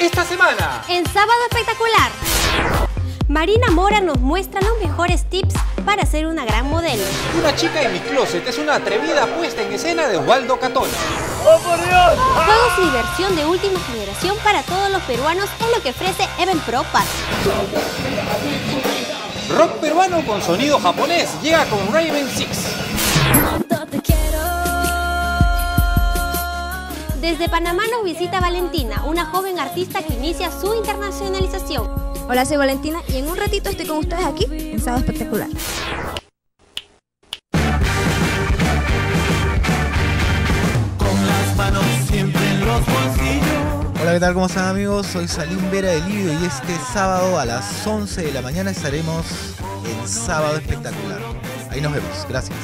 esta semana. En Sábado Espectacular. Marina Mora nos muestra los mejores tips para ser una gran modelo. Una chica en mi closet es una atrevida puesta en escena de Osvaldo Catona. ¡Oh, por Dios! Juegos y diversión de última generación para todos los peruanos es lo que ofrece Even Pro Pass. Rock peruano con sonido japonés llega con Raven Six. Desde Panamá nos visita Valentina, una joven artista que inicia su internacionalización. Hola, soy Valentina y en un ratito estoy con ustedes aquí en Sábado Espectacular. Con las manos siempre en los bolsillos. Hola, ¿qué tal? ¿Cómo están amigos? Soy Salim Vera de Livio y este sábado a las 11 de la mañana estaremos en Sábado Espectacular. Ahí nos vemos. Gracias.